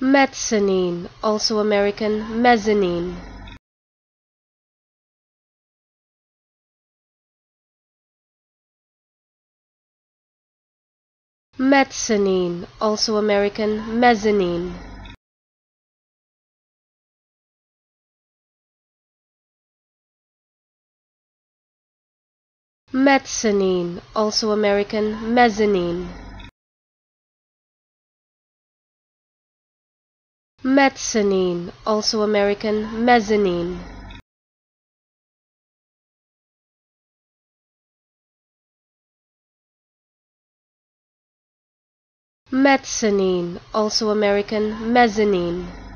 Mezzanine, also American mezzanine. Mezzanine, also American mezzanine. Mezzanine, also American mezzanine. Mezzanine, also American mezzanine. Mezzanine, also American mezzanine.